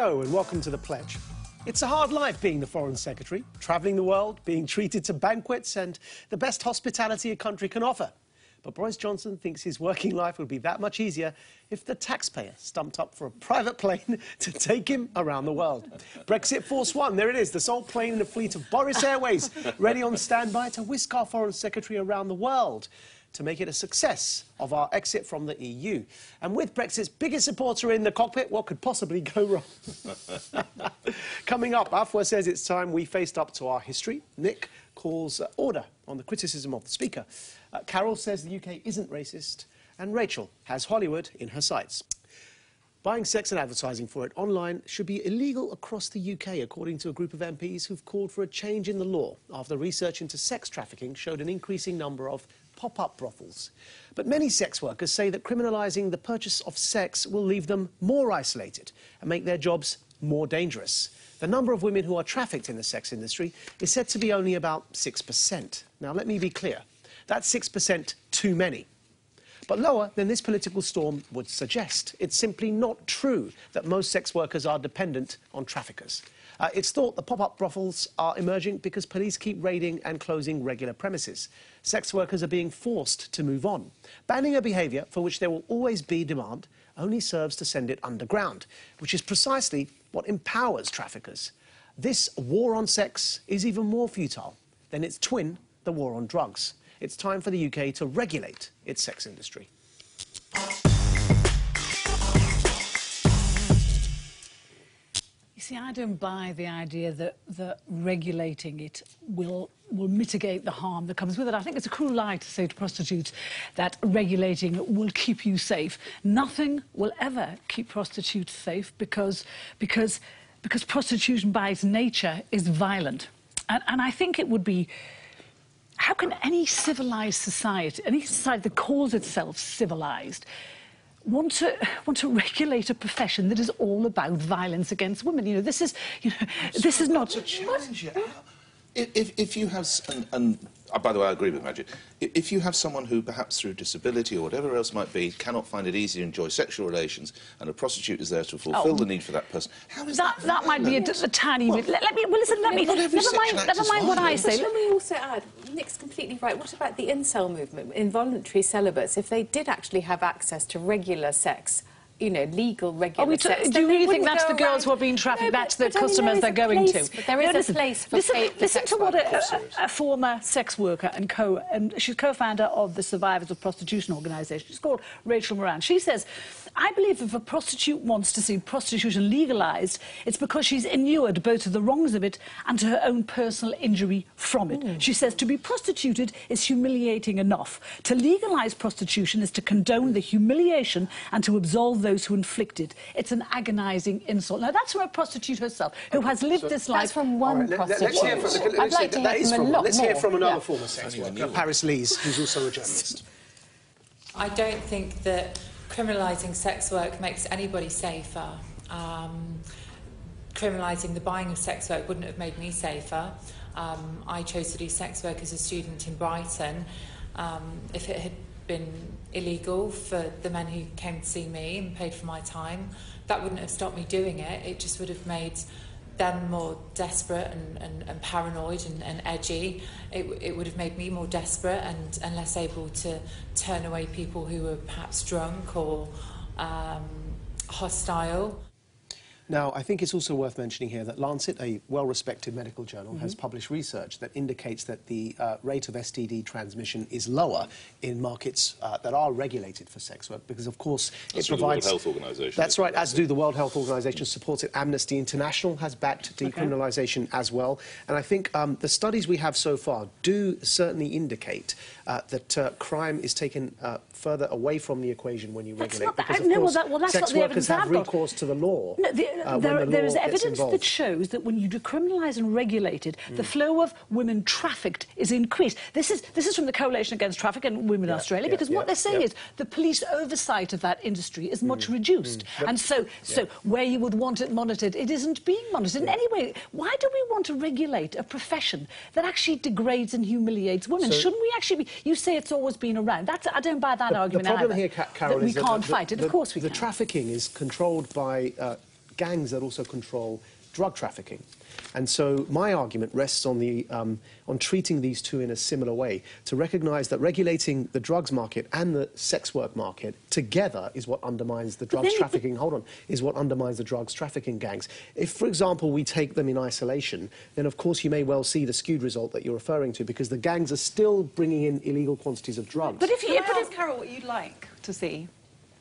Hello and welcome to The Pledge. It's a hard life being the Foreign Secretary, travelling the world, being treated to banquets and the best hospitality a country can offer. But Boris Johnson thinks his working life would be that much easier if the taxpayer stumped up for a private plane to take him around the world. Brexit Force One, there it is, the sole plane in a fleet of Boris Airways, ready on standby to whisk our Foreign Secretary around the world to make it a success of our exit from the EU. And with Brexit's biggest supporter in the cockpit, what could possibly go wrong? Coming up, Afua says it's time we faced up to our history. Nick calls uh, order on the criticism of the Speaker. Uh, Carol says the UK isn't racist. And Rachel has Hollywood in her sights. Buying sex and advertising for it online should be illegal across the UK, according to a group of MPs who've called for a change in the law after research into sex trafficking showed an increasing number of pop-up brothels. But many sex workers say that criminalising the purchase of sex will leave them more isolated and make their jobs more dangerous. The number of women who are trafficked in the sex industry is said to be only about 6%. Now, let me be clear. That's 6% too many but lower than this political storm would suggest. It's simply not true that most sex workers are dependent on traffickers. Uh, it's thought the pop-up brothels are emerging because police keep raiding and closing regular premises. Sex workers are being forced to move on. Banning a behaviour for which there will always be demand only serves to send it underground, which is precisely what empowers traffickers. This war on sex is even more futile than its twin, the war on drugs. It's time for the UK to regulate its sex industry. See, I don't buy the idea that, that regulating it will will mitigate the harm that comes with it. I think it's a cruel lie to say to prostitutes that regulating will keep you safe. Nothing will ever keep prostitutes safe because, because, because prostitution by its nature is violent. And, and I think it would be how can any civilized society, any society that calls itself civilized, want to want to regulate a profession that is all about violence against women? You know, this is you know, this is not a challenge. If, if you have, and, and uh, by the way, I agree with Maajid. If you have someone who, perhaps through disability or whatever else might be, cannot find it easy to enjoy sexual relations, and a prostitute is there to fulfil oh, the need for that person, how is that? That, that might be a, a tiny bit. Let, let, me. Well, listen. Let me. Never mind. Never mind what I say. Let me also add. Nick's completely right. What about the incel movement, involuntary celibates? If they did actually have access to regular sex you know, legal, oh, sex. Do you really think that's the girls who are being trafficked? No, that's the customers they're going place, to? But there is no, listen, a place for Listen, pay, listen to what a, a, a, former sex worker and co... And she's co-founder of the Survivors of Prostitution organisation. She's called Rachel Moran. She says, I believe if a prostitute wants to see prostitution legalised, it's because she's inured both to the wrongs of it and to her own personal injury from it. Mm. She says to be prostituted is humiliating enough. To legalise prostitution is to condone the humiliation and to absolve those who inflict it. It's an agonising insult. Now, that's from a prostitute herself, who has lived so this life... That's from one right, prostitute. Let's hear from, I'd like to hear from, from Let's hear from another yeah. former sex worker, Paris Lees, who's also a journalist. I don't think that criminalising sex work makes anybody safer. Um, criminalising the buying of sex work wouldn't have made me safer. Um, I chose to do sex work as a student in Brighton. Um, if it had been illegal for the men who came to see me and paid for my time, that wouldn't have stopped me doing it. It just would have made them more desperate and, and, and paranoid and, and edgy. It, it would have made me more desperate and, and less able to turn away people who were perhaps drunk or um, hostile. Now, I think it's also worth mentioning here that Lancet, a well-respected medical journal, mm -hmm. has mm-hmm. published research that indicates that the uh, rate of STD transmission is lower in markets uh, that are regulated for sex work, because of course that's it provides. The World Health Organization. That's right, as do the World Health Organization supports it. Amnesty International has backed decriminalisation okay. as well, and I think um, the studies we have so far do certainly indicate uh, that uh, crime is taken uh, further away from the equation when you that's regulate, because of no, course well, that, well, that's sex workers have recourse to the law. No, the, uh, there, there is evidence that shows that when you decriminalise and regulate it, mm. the flow of women trafficked is increased. This is, this is from the Coalition Against Trafficking and Women yeah, in Australia, yeah, because yeah, what they're saying is the police oversight of that industry is much mm. reduced. Mm. And so, so where you would want it monitored, it isn't being monitored in any way. Why do we want to regulate a profession that actually degrades and humiliates women? So, Shouldn't we actually be... You say it's always been around. That's, I don't buy that the, argument The problem either, here, Carol, that we is can't that fight the, it. Of course we the can. trafficking is controlled by... Uh, gangs that also control drug trafficking. And so my argument rests on, the, um, on treating these two in a similar way, to recognize that regulating the drugs market and the sex work market together is what undermines the drugs trafficking, hold on, is what undermines the drugs trafficking gangs. If, for example, we take them in isolation, then of course you may well see the skewed result that you're referring to, because the gangs are still bringing in illegal quantities of drugs. But if you, Can but ask Carol what you'd like to see?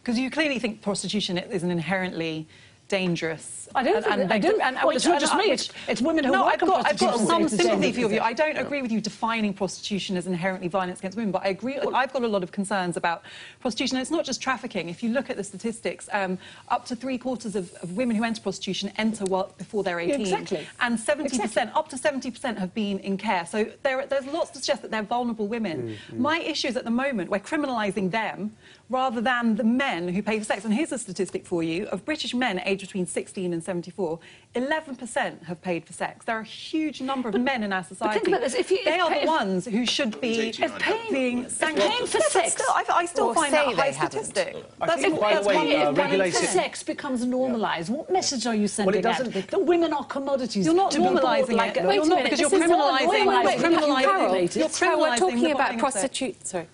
Because you clearly think prostitution is an inherently dangerous. I don't think that- I do. Well, uh, it's not just me, it's- it's women who no, work I've got, I've got some who say the sympathy for your view. I don't agree with you defining prostitution as inherently violence against women, but I agree. I've got a lot of concerns about prostitution. And it's not just trafficking. If you look at the statistics, um, up to three quarters of, of women who enter prostitution enter well before they're 18. exactly. And 70%, Exactly. up to 70% have been in care. So there, there's lots to suggest that they're vulnerable women. Mm, mm. My issue is at the moment we're criminalising them rather than the men who pay for sex. And here's a statistic for you of British men aged between 16 and 74, 11% have paid for sex. There are a huge number of men in our society. think about this, if you- they if are pay- the ones who should be It's 89, paying, being sanctioned. paying for sex- Still, I, I still find that a high statistic. I That's think, what- by the that's way, what uh, it is. When regulated- sex becomes normalised, what message are you sending doesn't out? that women are commodities. You're not to be bought normalising like it. a- Wait You're a not minute, because you're this is criminalising. normalising. You're criminalising. Carol, You're Carol, we're talking about buying of sex. prostitutes. Sorry.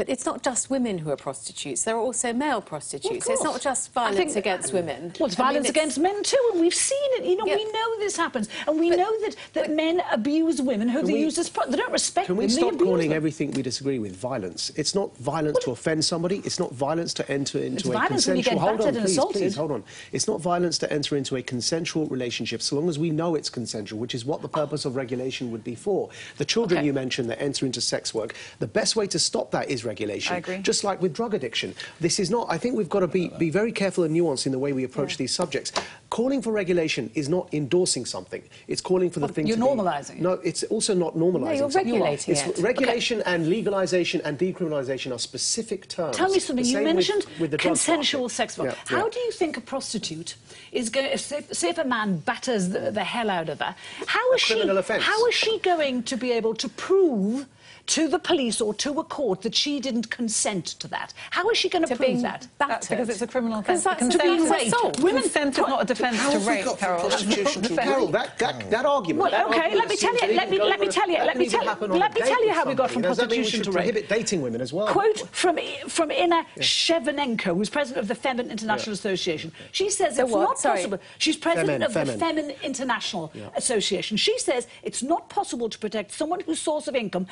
But it's not just women who are prostitutes. There are also male prostitutes. Of it's not just violence think- against women. Well, it's I mean, violence it's- against men too, and we've seen it. You know, Yeah. we know this happens, and we But- know that, that men abuse women who they we- use as pro- they don't respect Can we women. they stop calling them. everything we disagree with violence? It's not violence to offend somebody. It's not violence to enter into a violence when you consensual. get hold on, battered and please, assaulted. please, hold on. It's not violence to enter into a consensual relationship, so long as we know it's consensual, which is what the purpose of regulation would be for. The children Okay. you mentioned that enter into sex work, the best way to stop that is regulation. I agree. Just like with drug addiction, this is not. I think we've got to be be very careful and nuanced in the way we approach these subjects. Calling for regulation is not endorsing something. It's calling for the thing you're to be- normalising it. No, it's also not normalising. No, you're regulating It's it. Regulation and legalisation and decriminalisation are specific terms. Tell me something. You with- mentioned with the consensual sex work. Yeah, How yeah. do you think a prostitute is going? If, say, if a man batters the, the hell out of her, how is she? criminal offence. How is she going to be able to prove? To the police or to a court that she didn't consent to that. How is she going to To prove being that? That's because it's a criminal Because offence. that's The to being consent- raped. Women- Consent is not a defence How to have we rape, from Carol. prostitution to Defence. Carol, that, that, that argument. Well, that okay, argument let me tell you- assumes that let me- even let me tell you- let me tell- happen on let me tell you how we got from Does that mean we prostitution to rape? prohibit dating women as well. Quote from from Inna Shevchenko, who's president of the Femen International Association. She says The it's what? not Sorry. possible. She's president of the Femen. Femen International Association. She says it's not possible to protect someone whose source of income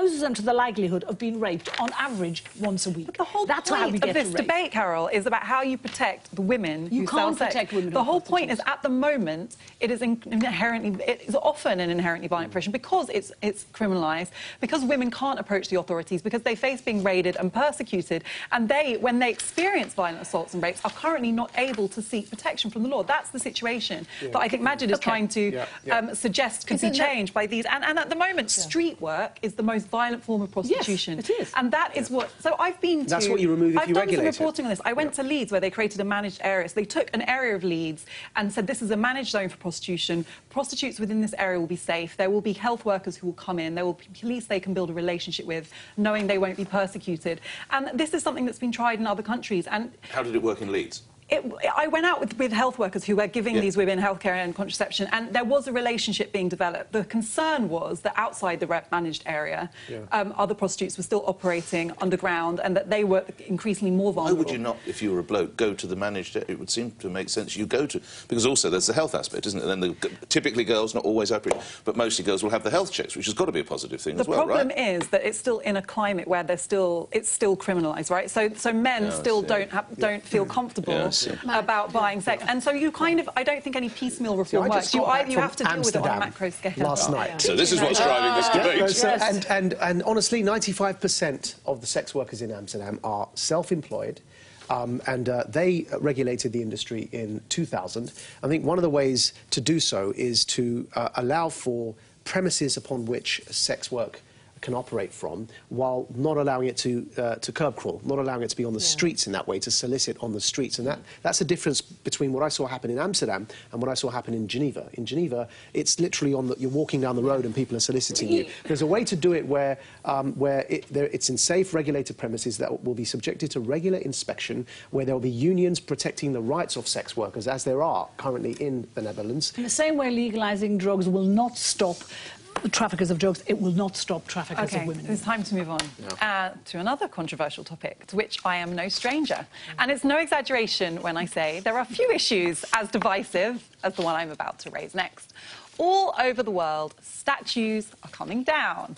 exposes them to the likelihood of being raped on average once a week. But the whole That's point how we of get this rape. debate, Carol, is about how you protect the women You who can't sell sex. protect women The whole point is, at the moment, it is inherently, it is often an inherently violent profession because it's it's criminalised, because women can't approach the authorities, because they face being raided and persecuted, and they, when they experience violent assaults and rapes, are currently not able to seek protection from the law. That's the situation that I think Maajid is Okay. trying to Yeah, yeah. Um, suggest could Isn't be that- changed by these. And, and at the moment, street work is the most violent form of prostitution. Yes, it is. And that is what. So I've been to. That's what you remove if I've you done regulate it. some reporting on this. I went to Leeds where they created a managed area. So they took an area of Leeds and said this is a managed zone for prostitution. Prostitutes within this area will be safe. There will be health workers who will come in. There will be police they can build a relationship with, knowing they won't be persecuted. And this is something that's been tried in other countries. And How did it work in Leeds? It, I went out with, with health workers who were giving Yeah. these women healthcare and contraception, and there was a relationship being developed. The concern was that outside the rep managed area, um, other prostitutes were still operating underground, and that they were increasingly more vulnerable. Why would you not, if you were a bloke, go to the managed? Area? It would seem to make sense. You go to because also there's the health aspect, isn't it? And then the, typically girls, not always appropriate, but mostly girls will have the health checks, which has got to be a positive thing The as well, right? The problem is that it's still in a climate where they're still it's still criminalised, right? So so men Yeah, still don't have, don't feel comfortable Yeah, about buying sex, and so you kind of I don't think any piecemeal reform just works. You got you have to deal with it on a macro scale. last night. So this is what's driving this No, debate. so- Yes. and, and, and honestly, 95% of the sex workers in Amsterdam are self-employed. Um, and uh, they regulated the industry in 2000. I think one of the ways to do so is to uh, allow for premises upon which sex work can operate from while not allowing it to, uh, to curb crawl, not allowing it to be on the streets in that way, to solicit on the streets. And that, that's a difference between what I saw happen in Amsterdam and what I saw happen in Geneva. In Geneva, it's literally on the, you're walking down the road and people are soliciting you. There's a way to do it where, um, where it, there, it's in safe, regulated premises that will be subjected to regular inspection, where there will be unions protecting the rights of sex workers, as there are currently in the Netherlands. In the same way legalising drugs will not stop the traffickers of drugs, it will not stop traffickers Okay, of women. it's time to move on uh, to another controversial topic, to which I am no stranger. And it's no exaggeration when I say there are few issues as divisive as the one I'm about to raise next. All over the world, statues are coming down.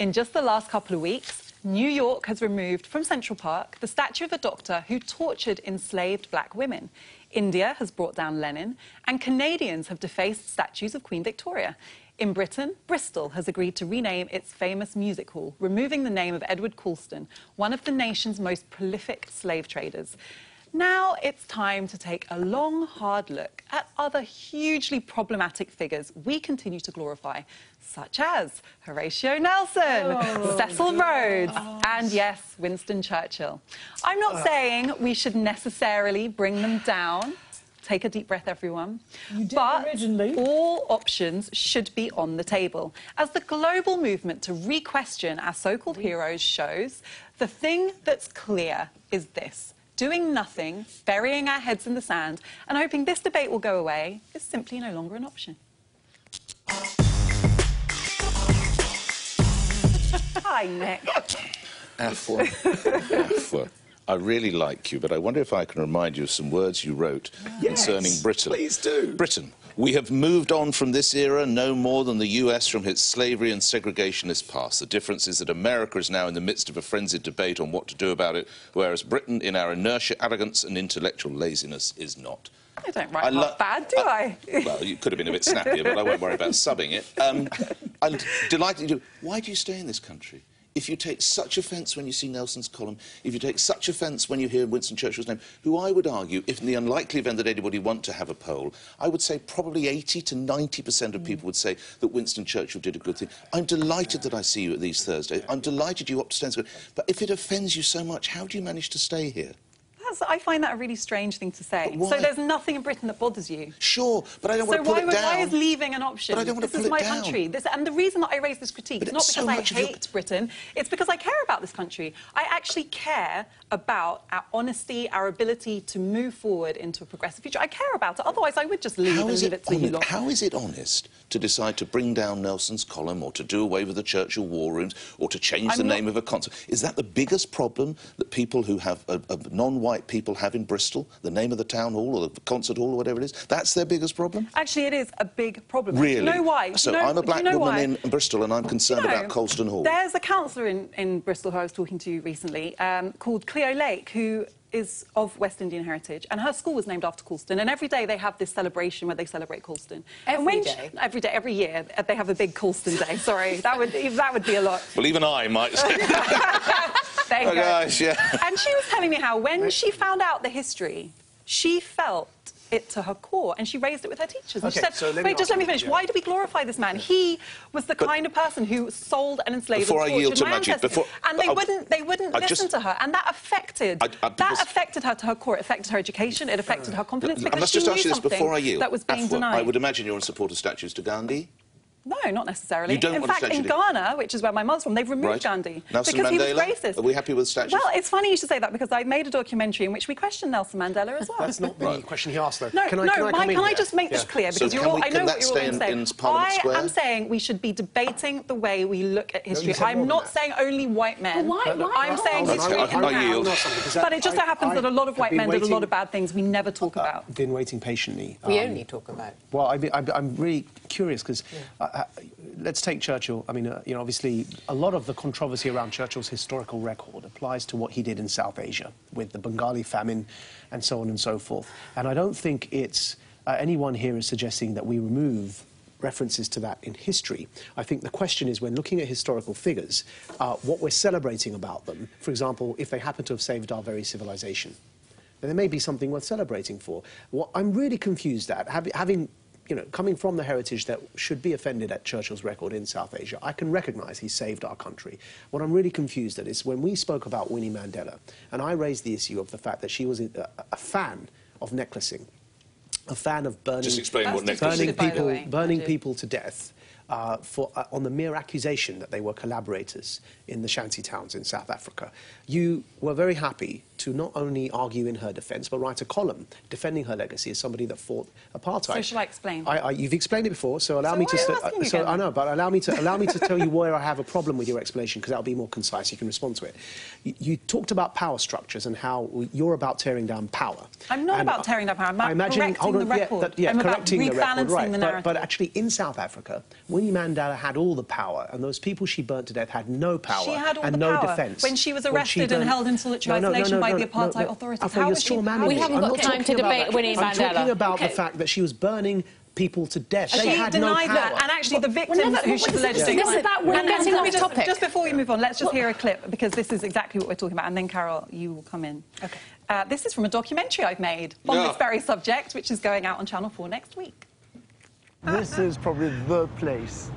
In just the last couple of weeks, New York has removed from Central Park the statue of a doctor who tortured enslaved black women. India has brought down Lenin, and Canadians have defaced statues of Queen Victoria. In Britain, Bristol has agreed to rename its famous music hall, removing the name of Edward Colston, one of the nation's most prolific slave traders. Now it's time to take a long, hard look at other hugely problematic figures we continue to glorify, such as Horatio Nelson, oh, Cecil Rhodes, oh, and yes, Winston Churchill. I'm not saying we should necessarily bring them down. Take a deep breath, everyone. You did but originally. all options should be on the table. As the global movement to re-question our so-called heroes shows, the thing that's clear is this. Doing nothing, burying our heads in the sand, and hoping this debate will go away is simply no longer an option. Hi, Nick. Afua. Afua. I really like you, but I wonder if I can remind you of some words you wrote concerning Britain. please do. Britain. We have moved on from this era no more than the US from its slavery and segregationist past. The difference is that America is now in the midst of a frenzied debate on what to do about it, whereas Britain, in our inertia, arrogance, and intellectual laziness, is not. I don't write I lo- half bad, do I? Well, you could have been a bit snappier, but I won't worry about subbing it. Um, I'm delighted you. Why do you stay in this country? If you take such offence when you see Nelson's column, if you take such offence when you hear Winston Churchill's name, who I would argue, if in the unlikely event that anybody want to have a poll, I would say probably 80 to 90% of mm. people would say that Winston Churchill did a good thing. I'm delighted that I see you at these Thursdays. I'm delighted you up to stand. But if it offends you so much, how do you manage to stay here? That's, I find that a really strange thing to say. So there's nothing in Britain that bothers you. Sure, but I don't So want to why, it down. why is leaving an option? But I don't want to this is my country. This, and the reason that I raise this critique But is not it's so because I of your- hate Britain. It's because I care about this country. I actually care about our honesty, our ability to move forward into a progressive future. I care about it. Otherwise, I would just leave How and leave it it to you lot. how is it honest to decide to bring down Nelson's column or to do away with the Churchill war rooms or to change I'm the not- name of a concert? Is that the biggest problem that people who have, uh, uh, non-white people have in Bristol? The name of the town hall or the concert hall or whatever it is? That's their biggest problem? Actually, it is a big problem. Really? Do you know why? So you know, I'm a black you know woman why? in Bristol and I'm concerned No, about Colston Hall. There's a councillor in, in Bristol who I was talking to recently um, called Cleo Lake, who is of West Indian heritage, and her school was named after Colston. And every day they have this celebration where they celebrate Colston. and Every when day? She, every day, every year, they have a big Colston Day. Sorry, that would that would be a lot. Well, even I might say, There you oh go. gosh, yeah. And she was telling me how when she found out the history, she felt it to her core and she raised it with her teachers. And she said, so wait, just let me finish. yeah. Why do we glorify this man? He was the kind of person who sold and enslaved Before and I yield to my Maajid, before- and they I'll- wouldn't, they wouldn't I listen just- to her. And that affected, I- I- that affected her to her core. It affected her education. It affected her confidence I must just ask you this before I yield. that was being Afua, denied. I would imagine you're in support of statues to Gandhi. No, not necessarily. You don't in want a fact, in Ghana, which is where my mother's from, they've removed Right. Gandhi Nelson because he was racist. Are we happy with statues? Well, it's funny you should say that because I made a documentary in which we questioned Nelson Mandela as well. That's not the Right. question he asked, though. No, can I, no, can I, Mike, come in can I just make this Yeah. clear? So Because you're all, we- I know what you're all stay going in- say. in I Square? am saying we should be debating the way we look at history. you said more I'm not that. saying only white men. Why- I'm saying history I- in I- I general. yield. But it just so happens that a lot of white men did a lot of bad things we never talk about. been waiting patiently. We Um, only talk about. Well, I, I, I'm really curious because let's take Churchill. I mean, uh, you know, obviously, a lot of the controversy around Churchill's historical record applies to what he did in South Asia with the Bengali famine and so on and so forth. And I don't think it's uh, anyone here is suggesting that we remove references to that in history. I think the question is when looking at historical figures, uh, what we're celebrating about them. For example, if they happen to have saved our very civilization then there may be something worth celebrating for. What I'm really confused at, having you know, coming from the heritage that should be offended at Churchill's record in South Asia, I can recognise he saved our country. What I'm really confused at is when we spoke about Winnie Mandela, and I raised the issue of the fact that she was a, a fan of necklacing, a fan of burning, Just explain what That's necklace burning is. by the people, way, burning people to death. Uh, for, uh, on the mere accusation that they were collaborators in the shanty towns in South Africa. You were very happy to not only argue in her defence, but write a column defending her legacy as somebody that fought apartheid. So shall I explain? I, I, you've explained it before, so allow So me to. st- so? I know, but allow me to allow me to tell you where I have a problem with your explanation because that'll be more concise. You can respond to it. You, you talked about power structures and how you're about tearing down power. I'm not And about tearing down power, I'm I about imagine, correcting on, the yeah, record. that- yeah, I'm about correcting the record, rebalancing right? the But, narrative. but actually, in South Africa, Winnie Mandela had all the power, and those people she burnt to death had no power She had all and the no power defence. when she was arrested and held in solitary No, no, no, isolation no, by no, the apartheid no. authorities. How you're was she straw manning? We haven't got not time to debate that. Winnie I'm talking about Okay. the fact that she was burning people to death. She they had no denied power. that, and actually the victims never- who she's this is- alleged this to is about women And then getting off just, topic. just before we move on, let's just hear a clip because this is exactly what we're talking about, and then Carol, you will come in. Okay. Uh, this is from a documentary I've made on Yeah. this very subject, which is going out on Channel 4 next week. This is probably the place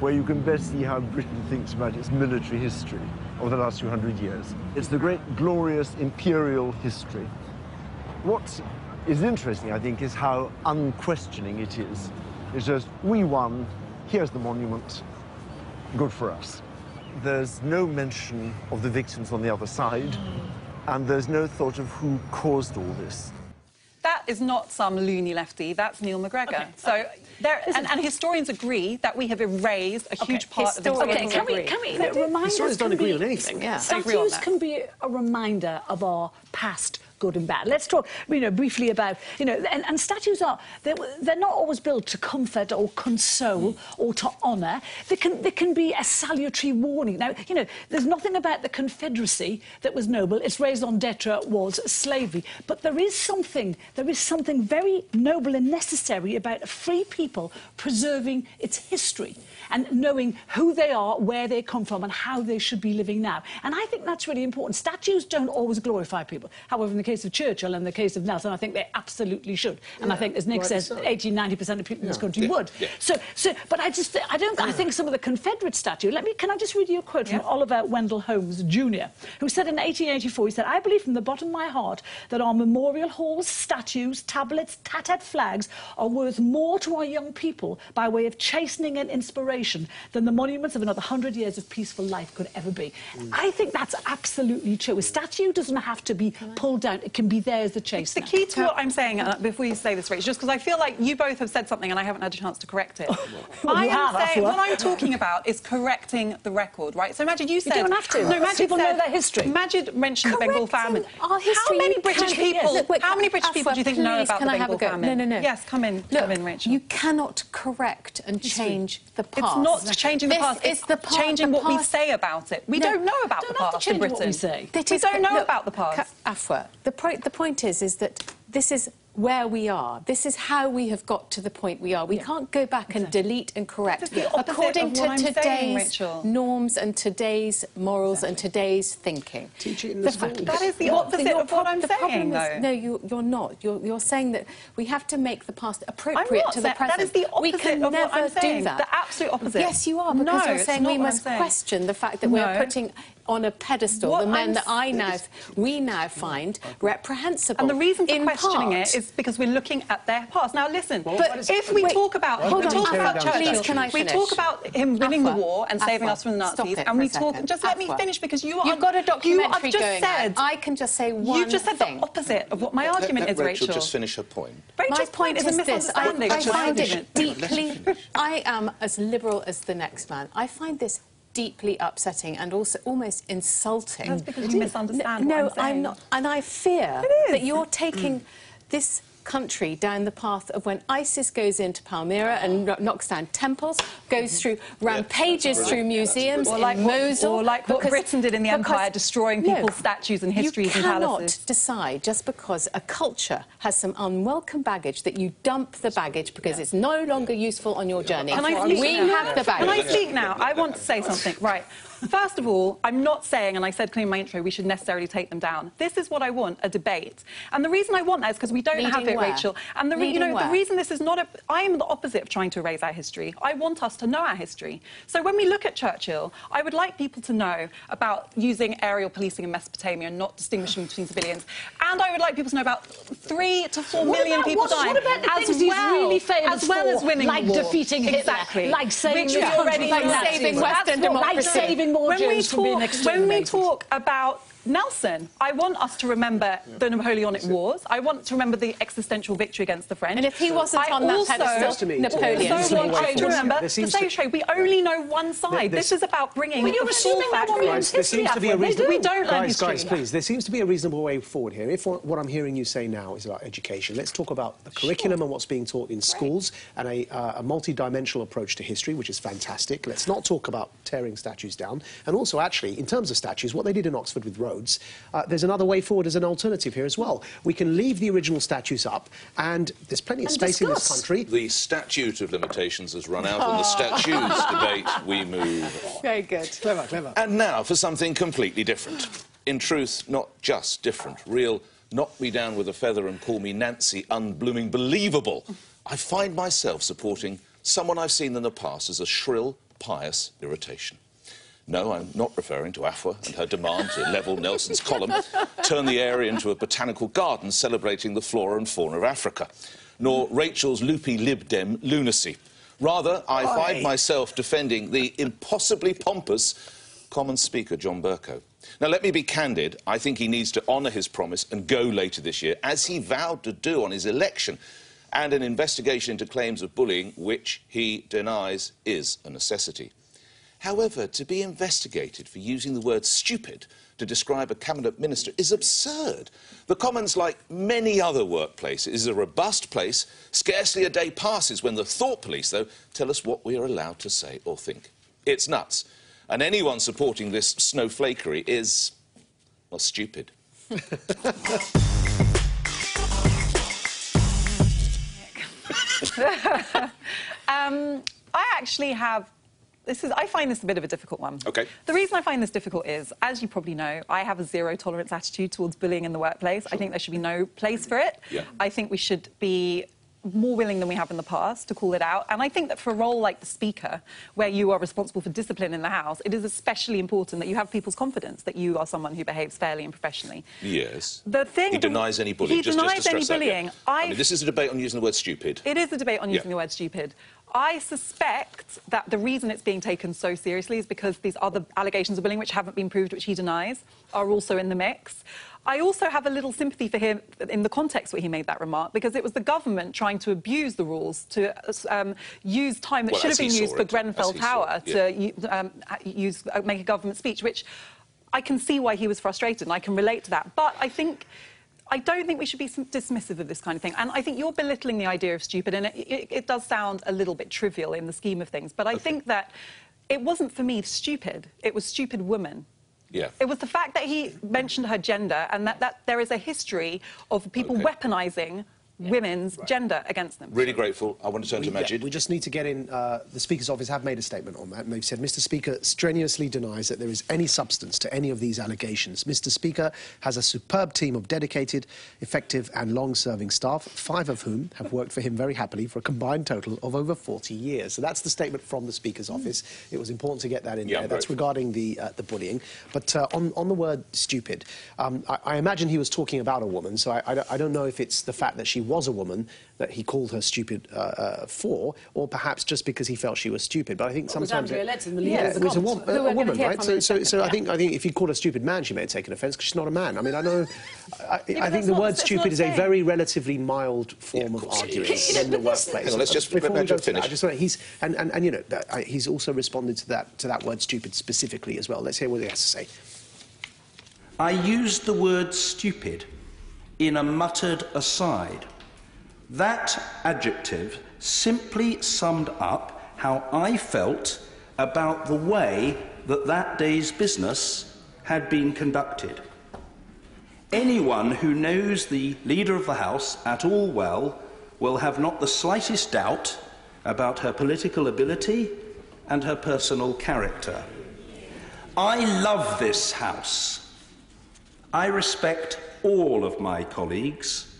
where you can best see how Britain thinks about its military history over the last few hundred years. It's the great, glorious imperial history. What is interesting, I think, is how unquestioning it is. It's just, we won, here's the monument, good for us. There's no mention of the victims on the other side, and there's no thought of who caused all this. That is not some loony lefty, that's Neil MacGregor. So, there, and, and historians agree that we have erased a huge part of the Historians Okay, can we, agree. can we let remind Historians don't agree be- on anything. Yeah. I agree on Statues can be a reminder of our past good and bad. Let's talk, you know, briefly about, you know, and, and statues are, they're, they're not always built to comfort or console mm. or to honour. They can, they can be a salutary warning. Now, you know, there's nothing about the Confederacy that was noble. Its raison d'etre was slavery. But there is something, there is something very noble and necessary about a free people preserving its history and knowing who they are, where they come from, and how they should be living now. And I think that's really important. Statues don't always glorify people. However, in the case of Churchill and the case of Nelson, I think they absolutely should. And I think, as Nick says, so. 80, 90% of people in this country Yeah, would. yeah. So, so, but I just, I don't, I think some of the Confederate statue. Let me, can I just read you a quote from Oliver Wendell Holmes Jr., who said in 1884, he said, "I believe from the bottom of my heart that our memorial halls, statues, tablets, tattered flags are worth more to our young people by way of chastening and inspiration than the monuments of another hundred years of peaceful life could ever be." I think that's absolutely true. A statue doesn't have to be pulled down; it can be there as a change. The key to what I'm saying, uh, before you say this, Rach, just because I feel like you both have said something and I haven't had a chance to correct it. Well, I am saying, what- what I'm talking about is correcting the record, right? So Maajid, you said... You don't have to. No, Maajid People know their history. Maajid mentioned the Bengal famine. Our How many British people, Look, wait, how many British people do you think know please, about can the I have Bengal a go? famine? No, no, no. Yes, come in, Look, come in, Rachel. You cannot correct and change the past. It's not changing the past. It's the pa- changing what we say about it. We don't know about the past in what Britain. we say. That we don't know about the past. Afua, the, point, the point is, is that this is where we are. This is how we have got to the point we are. We can't go back and delete and correct This is the opposite according to I'm today's Rachel. norms and today's morals and today's thinking. Teach it in the fact- schools. That is the What- opposite your of what I'm the saying, problem is- No, you, you're not. You're, you're saying that we have to make the past appropriate to the saying- present. that is the we opposite can of what never I'm saying, do that. the absolute opposite. Yes, you are, because No, you're saying we must saying. question the fact that we're putting on a pedestal What the men that I'm that I s- now, we now find reprehensible. And the reason for in questioning part. it is because we're looking at their past. Now, listen, Well, but if we wait, talk about, hold we on, talk Afua, about please, can I we talk about him winning Afua, the war and saving us from the stop Nazis, it and we talk. second. Just let me finish because you are. You've got a you documentary have just going said. on. I can just say one You just said thing. the opposite of what my Let- argument let is, Rachel Rachel. just finish her point. Rachel's My point is is a this: I, I find it deeply. I am as liberal as the next man. I find this deeply upsetting and also almost insulting. That's because you misunderstand No, what I'm saying. not, and I fear that you're taking this country down the path of when ISIS goes into Palmyra and knocks down temples, goes mm-hmm. through rampages that's through brilliant. museums Or like in what- Mosul. or like what because- Britain did in the because- Empire, destroying No, people's statues and histories and palaces. you and cannot decide just because a culture has some unwelcome baggage that you dump the baggage because it's no longer useful on your journey. Can I speak we now? have the baggage. Can I speak now? I want to say something. Right. First of all, I'm not saying, and I said clearly in my intro, we should necessarily take them down. This is what I want, a debate. And the reason I want that is because we don't Leading have it, where? Rachel. And the, re- you know, the reason this is not a... I am the opposite of trying to erase our history. I want us to know our history. So when we look at Churchill, I would like people to know about using aerial policing in Mesopotamia and not distinguishing between civilians. And I would like people to know about three to four What million about- people what- dying. what about the as things he's really famous as well for, as winning like war. defeating Hitler, exactly. like saving Which already. Nazis. saving Western what- Like saving more when we Jews from being talk, when we talk about Nelson, I want us to remember the Napoleonic Wars. I want to remember the existential victory against the French. And if he wasn't I on that also, pedestal, Seems to me- Napoleon. also Napoleon. want you to remember the seems to- same show. We only know one side. This- This is about bringing Well, you're the assuming that facts. one Guys, there seems to be a History, reason. We don't learn history. guys, please. There seems to be a reasonable way forward here. If what what I'm hearing you say now is about education, let's talk about the curriculum and what's being taught in schools and a, uh, a multi-dimensional approach to history, which is fantastic. Let's not talk about tearing statues down. And also, actually, in terms of statues, what they did in Oxford with Rhodes, uh, there's another way forward as an alternative here as well. We can leave the original statues up, and there's plenty of And space in this country. The statute of limitations has run out, and the statues debate we move. Very good. Clever, clever. And now for something completely different. In truth, not just different. Real, knock me down with a feather and call me Nancy, unblooming believable. I find myself supporting someone I've seen in the past as a shrill, pious irritation. No, I'm not referring to Afua and her demand to level Nelson's column, turn the area into a botanical garden celebrating the flora and fauna of Africa, nor Rachel's loopy Lib Dem lunacy. Rather, I find myself defending the impossibly pompous Common Speaker John Bercow. Now, let me be candid. I think he needs to honour his promise and go later this year, as he vowed to do on his election, and an investigation into claims of bullying, which he denies is a necessity. However, to be investigated for using the word stupid to describe a cabinet minister is absurd. The Commons, like many other workplaces, is a robust place. Scarcely a day passes when the thought police, though, tell us what we are allowed to say or think. It's nuts. And anyone supporting this snowflakery is, well, stupid. Um, I actually have. This is. I find this a bit of a difficult one. Okay. The reason I find this difficult is, as you probably know, I have a zero tolerance attitude towards bullying in the workplace. I think there should be no place for it. Yeah. I think we should be more willing than we have in the past to call it out. And I think that for a role like the Speaker, where you are responsible for discipline in the House, it is especially important that you have people's confidence that you are someone who behaves fairly and professionally. Yes. The thing- He denies any bullying. He just, denies just to any stress that, yeah. bullying. I mean, this is a debate on using the word stupid. It is a debate on Yeah. using the word stupid. I suspect that the reason it's being taken so seriously is because these other allegations of bullying, which haven't been proved, which he denies, are also in the mix. I also have a little sympathy for him in the context where he made that remark, because it was the government trying to abuse the rules to um, use time that Well, should have been used for Grenfell as he saw Tower it, to um, use, uh, make a government speech, which I can see why he was frustrated, and I can relate to that. But I think. I don't think we should be dismissive of this kind of thing. And I think you're belittling the idea of stupid, and it, it, it does sound a little bit trivial in the scheme of things. But I think that it wasn't for me stupid, it was stupid woman. Yeah. It was the fact that he mentioned her gender and that, that there is a history of people Okay. Weaponising women's gender against them. Really grateful. I want to turn to We, yeah, Maajid. we just need to get in. Uh, the Speaker's office have made a statement on that, and they've said Mr. Speaker strenuously denies that there is any substance to any of these allegations. Mr. Speaker has a superb team of dedicated, effective, and long-serving staff, five of whom have worked for him very happily for a combined total of over 40 years. So that's the statement from the Speaker's office. It was important to get that in Yeah, there. That's regarding the uh, the bullying. But uh, on on the word stupid, um, I, I imagine he was talking about a woman. So I, I, I don't know if it's the fact that she was a woman that he called her stupid uh, uh, for, or perhaps just because he felt she was stupid. But I think Well, it was sometimes Andrea Leadsom, the yeah, the it was a, Commons, wo- a woman, right? So, so, so second, I think I think if you called her a stupid man, she may have taken offence because she's not a man. I mean, I know. I, I think the not- word stupid is a saying- very relatively mild form Yeah, of of course it arguing in the But this- workplace. On, let's just Before we go Maajid to that, finish. I just want he's and, and, and you know that, I, he's also responded to that to that word stupid specifically as well. Let's hear what he has to say. I used the word stupid in a muttered aside. That adjective simply summed up how I felt about the way that that day's business had been conducted. Anyone who knows the leader of the House at all well will have not the slightest doubt about her political ability and her personal character. I love this House. I respect all of my colleagues.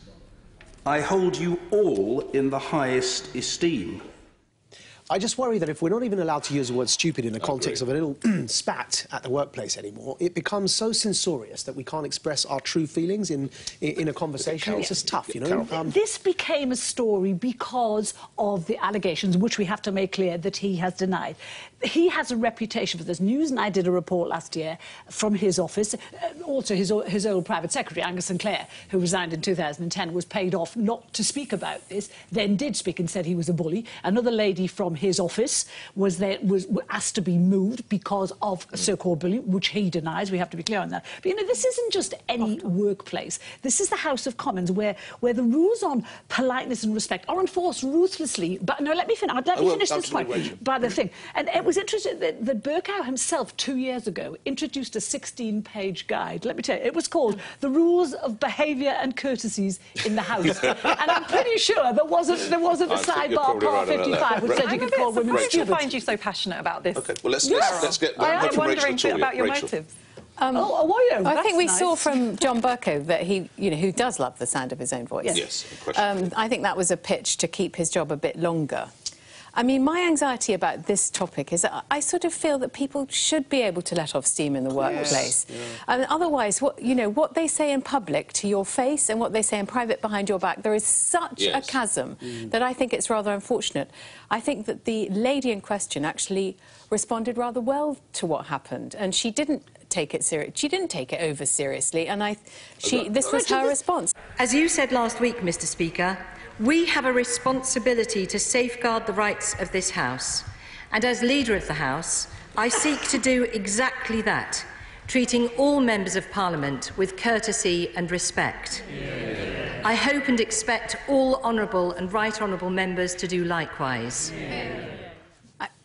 I hold you all in the highest esteem. I just worry that if we're not even allowed to use the word stupid in the context of a little spat at the workplace anymore, it becomes so censorious that we can't express our true feelings in, in, in a conversation. It's just tough, you know? Um, this became a story because of the allegations, which we have to make clear that he has denied. He has a reputation for this. News and I did a report last year from his office. Uh, also, his, his old private secretary, Angus Sinclair, who resigned in 2010, was paid off not to speak about this, then did speak and said he was a bully. Another lady from his office was, there, was was asked to be moved because of so-called bullying, which he denies. We have to be clear on that. But, you know, this isn't just any workplace. This is the House of Commons where, where the rules on politeness and respect are enforced ruthlessly. But no, let me finish. Let me finish this point. By the thing, and it was interesting that, that Bercow himself, two years ago, introduced a 16-page guide. Let me tell you, it was called "The Rules of Behaviour and Courtesies in the House," and I'm pretty sure there wasn't there wasn't a I sidebar probably part right 55 that. which said you I'm a could call women surprised to stupid. find you so passionate about this. Okay, well, let's, Yeah. let's, let's get I back am to Rachel wondering Victoria. about your Rachel. motives. oh, oh, were you? I think we nice. saw from John Bercow that he, you know, who does love the sound of his own voice. Yes. Yes. Um, I think that was a pitch to keep his job a bit longer. I mean, my anxiety about this topic is that I- I sort of feel that people should be able to let off steam in the workplace. And otherwise, what, you know, what they say in public to your face and what they say in private behind your back, there is such Yes. a chasm that I think it's rather unfortunate. I think that the lady in question actually responded rather well to what happened, and she didn't take it serious. She didn't take it over seriously, and I, she, this was her response. As you said last week, Mr. Speaker, we have a responsibility to safeguard the rights of this House. And as Leader of the House, I seek to do exactly that, treating all members of Parliament with courtesy and respect. I hope and expect all honourable and right honourable members to do likewise.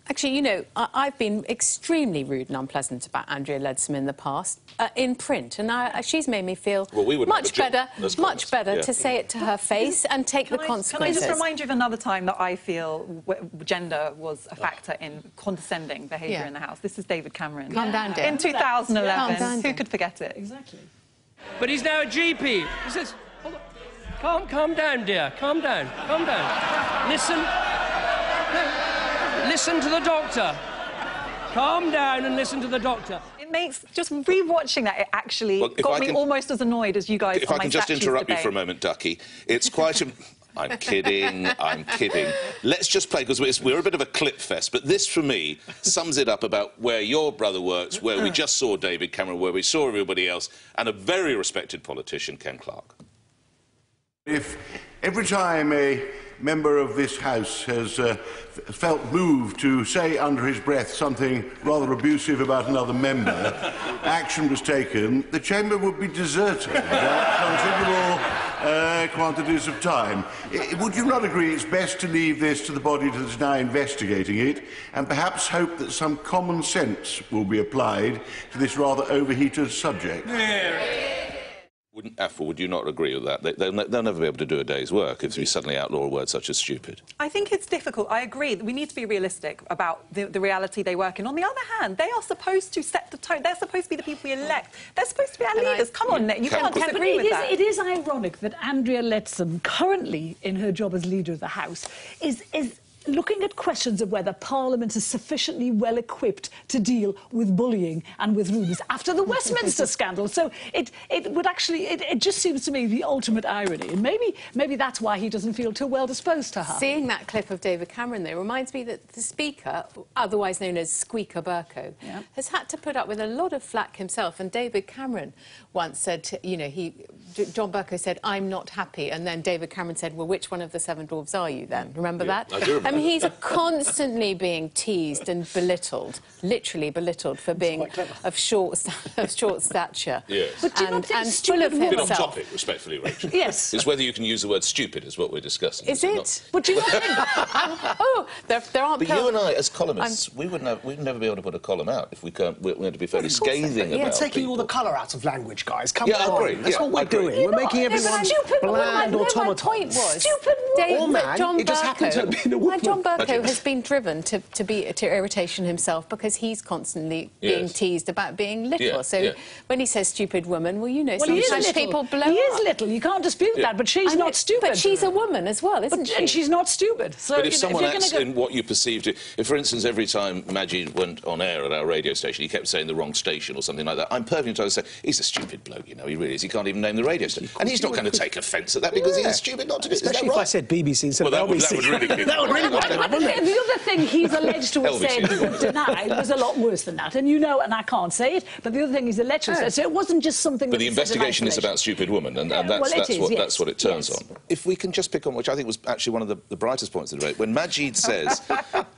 Actually, you know, I, I've been extremely rude and unpleasant about Andrea Leadsom in the past, uh, in print, and I, she's made me feel Well, we wouldn't much have a better, much columnists, better yeah. to say it to her face and take Can the I, can I just remind you of another time that I feel w- gender was a factor in condescending behaviour Yeah. in the House? This is David Cameron. Calm down, dear. In 2011. Calm down, Who could forget it? Exactly. But he's now a GP. He says, Hold on. calm, calm down, dear. Calm down. Calm down. Listen. No. Listen to the doctor. Calm down and listen to the doctor. It makes just rewatching that. It actually Well, got I me can- almost as annoyed as you guys. If on I my can just statues interrupt you for a moment, Ducky, it's quite a. I'm kidding, I'm kidding. Let's just play, because we're, we're a bit of a clip fest, but this, for me, sums it up about where your brother works, where we just saw David Cameron, where we saw everybody else, and a very respected politician, Ken Clarke. If every time a member of this House has uh, felt moved to say under his breath something rather abusive about another member, action was taken, the chamber would be deserted without considerable uh, quantities of time. I- would you not agree it's best to leave this to the body that is now investigating it and perhaps hope that some common sense will be applied to this rather overheated subject? Wouldn't, Afua, would you not agree with that? They, they'll, they'll never be able to do a day's work if we suddenly outlaw a word such as stupid. I think it's difficult. I agree. We need to be realistic about the, the reality they work in. On the other hand, they are supposed to set the tone. They're supposed to be the people we elect. They're supposed to be our Can I- leaders. Come on, Nick. You Can- can't Can- But disagree it with is, that. it is ironic that Andrea Leadsom, currently in her job as leader of the House, is, is looking at questions of whether Parliament is sufficiently well equipped to deal with bullying and with rumours after the Westminster scandal. So it, it would actually, it, it just seems to me the ultimate irony. And maybe, maybe that's why he doesn't feel too well disposed to her. Seeing that clip of David Cameron, though, reminds me that the Speaker, otherwise known as Squeaker Bercow, Yeah. has had to put up with a lot of flack himself. And David Cameron once said, to, you know, he, John Bercow said, I'm not happy. And then David Cameron said, well, which one of the seven dwarves are you then? Remember Yeah, that? I do remember. mean, he's constantly being teased and belittled, literally belittled for being of short, of short stature. Yes. But do you not and, think and full stupid of woman- Bit off topic, respectfully, Rachel. Yes. It's whether you can use the word stupid, is what we're discussing. Is not- it? But do you not think... oh, there, there aren't But you and I, as columnists, we would never, we'd never be able to put a column out if we can't. We're going to be fairly Of course not, scathing but yeah, about Taking all the colour out of language, guys. Come Yeah, on. agree. That's Yeah, what we're doing. You're we're making not- no, but everyone stupid bland woman, no, my point was- Stupid Dave- Or man, John it just happened to Bercow- have been a I woman. And John Bercow Magic. has been driven to, to be to irritation himself because he's constantly being teased about being little. Yeah, so yeah. when he says stupid woman, well, you know, Well, he is sometimes people blow he is little. You can't dispute Yeah. that, but she's know, not stupid. But she's a woman as well, isn't But- she? And she's not stupid. So But if someone acts in what you perceive to, if for instance every time Maggie went on air at our radio station, he kept saying the wrong station or something like that, I'm perfectly entitled to say he's a stupid bloke, you know, he really is. He can't even name the radio station, and he's not going to take offence at that because Yeah. he's stupid not to do. Is that Especially if I said BBC instead Well, that of would- LBC. that would really kick that would really off. wind him up, the, wouldn't it? the other thing he's alleged to have said but denied was a lot worse than that. And you know, and I can't say it, but the other thing he's alleged to have said, so it wasn't just something But that the he said in investigation is about stupid woman, and, and that's, well, that's, is, what, yes, that's what it turns yes. on. If we can just pick on, which I think was actually one of the, the brightest points of the debate, when Maajid says,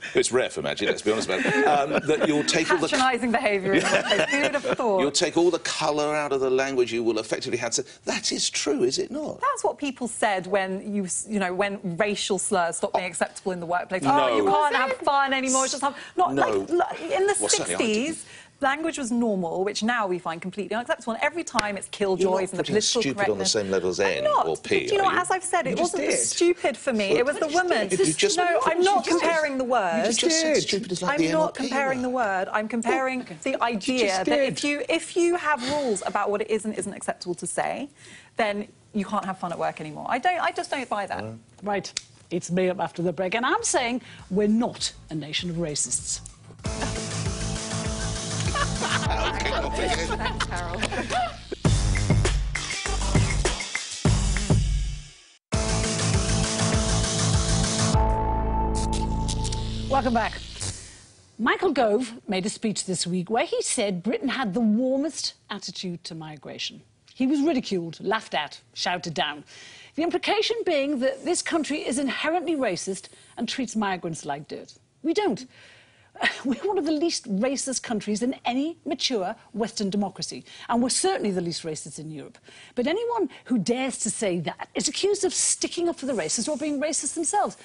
it's rare for Maajid, let's be honest about it, um, that you'll take all the... Patronising behaviour in. Who would have thought? You'll take all the colour out of the language. You will effectively have to. That is true, is it not? That's what people said when you, you know, when racial slurs stopped being acceptable in the workplace. No. Oh, you can't have fun anymore. It's just have not No. like like, in the Well, certainly I didn't. 60s. Language was normal, which now we find completely unacceptable. And every time it's You're killjoys not and the putting political stupid on the same level as I'm N not. or P, But do you know what? you? As I've said, You it wasn't did. stupid for me. Well, it was the you just woman. did. Just- no, I'm you not just comparing the word. You just said stupid is like I'm the not NLP comparing word. the word. I'm comparing oh, the idea just that if you if you have rules about what it is and isn't acceptable to say, then you can't have fun at work anymore. I don't. I just don't buy that. Right, it's me up after the break, and I'm saying we're not a nation of racists. Thanks. Welcome back. Michael Gove made a speech this week where he said Britain had the warmest attitude to migration. He was ridiculed, laughed at, shouted down. The implication being that this country is inherently racist and treats migrants like dirt. We don't. We're one of the least racist countries in any mature Western democracy, and we're certainly the least racist in Europe. But anyone who dares to say that is accused of sticking up for the racists or being racist themselves.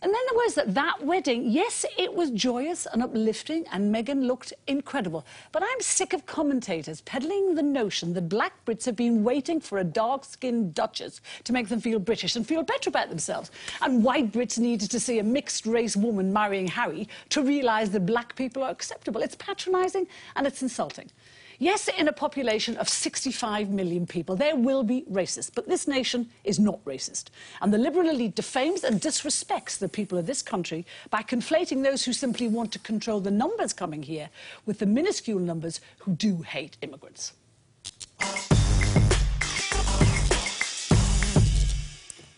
And then there was that, that wedding. Yes, it was joyous and uplifting, and Meghan looked incredible. But I'm sick of commentators peddling the notion that black Brits have been waiting for a dark skinned Duchess to make them feel British and feel better about themselves. And white Brits needed to see a mixed race woman marrying Harry to realise that black people are acceptable. It's patronising and it's insulting. Yes, in a population of 65 million people, there will be racists, but this nation is not racist. And the Liberal elite defames and disrespects the people of this country by conflating those who simply want to control the numbers coming here with the minuscule numbers who do hate immigrants.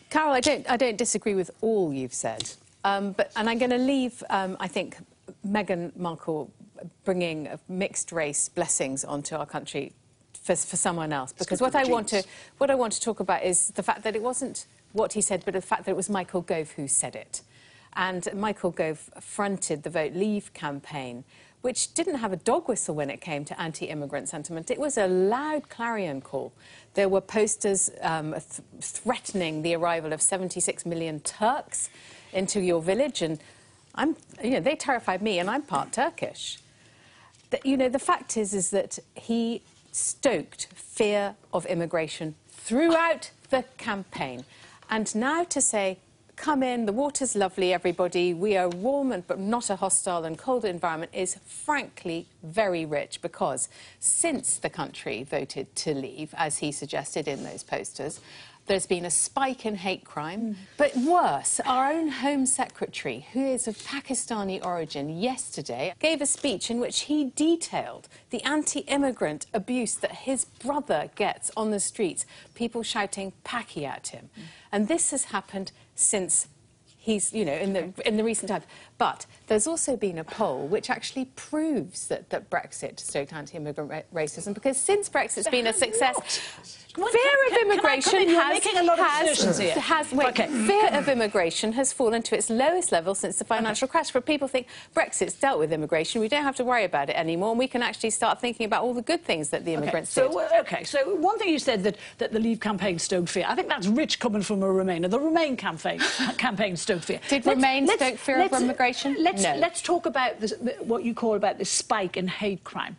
Carol, I don't, I don't disagree with all you've said. Um, but, and I'm going to leave, um, I think, Meghan Markle bringing mixed race blessings onto our country for, for someone else. Because what I, want to, what I want to talk about is the fact that it wasn't what he said, but the fact that it was Michael Gove who said it. And Michael Gove fronted the Vote Leave campaign, which didn't have a dog whistle when it came to anti-immigrant sentiment. It was a loud clarion call. There were posters um, th threatening the arrival of 76 million Turks into your village, and I'm, you know, they terrified me, and I'm part Turkish. The, you know, the fact is, is that he stoked fear of immigration throughout the campaign, and now to say come in, the water's lovely, everybody, we are warm and, but not a hostile and cold environment is frankly very rich because since the country voted to leave, as he suggested in those posters, there's been a spike in hate crime. But worse, our own Home Secretary, who is of Pakistani origin, yesterday gave a speech in which he detailed the anti immigrant abuse that his brother gets on the streets, people shouting Paki at him. And this has happened since he's, you know, in the, in the recent times. But there's also been a poll which actually proves that, that Brexit stoked anti-immigrant ra- racism because since Brexit's been a success, Come fear can- of can- can I immigration come in? You're has, making a lot of has, has wait, Okay. fear of immigration has fallen to its lowest level since the financial crash. Where people think Brexit's dealt with immigration, we don't have to worry about it anymore, and we can actually start thinking about all the good things that the immigrants okay. did. So, uh, okay, so one thing you said that, that the Leave campaign stoked fear. I think that's rich coming from a Remainer. The Remain campaign campaign stoked fear. Did Remain let's- stoke fear of let's- immigration? Let's, No. let's talk about this, what you call about this spike in hate crime.